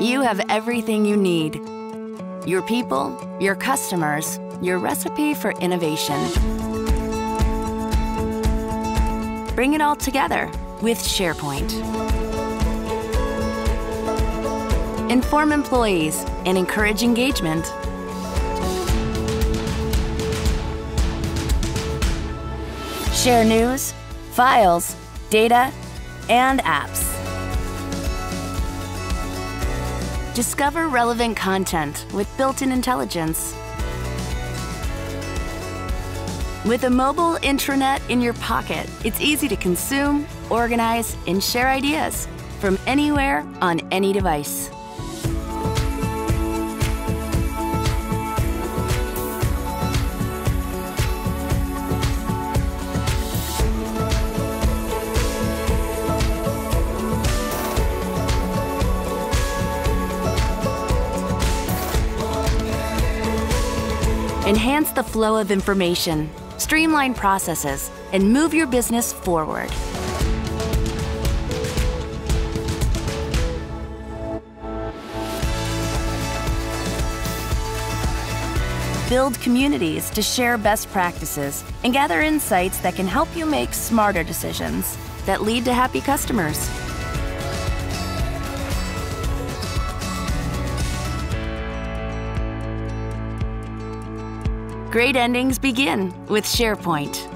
you have everything you need your people, your customers, your recipe for innovation. Bring it all together with SharePoint. Inform employees and encourage engagement. Share news, files, data, and apps. Discover relevant content with built-in intelligence. With a mobile intranet in your pocket, it's easy to consume, organize, and share ideas from anywhere on any device. Enhance the flow of information, streamline processes, and move your business forward. Build communities to share best practices and gather insights that can help you make smarter decisions that lead to happy customers. Great endings begin with SharePoint.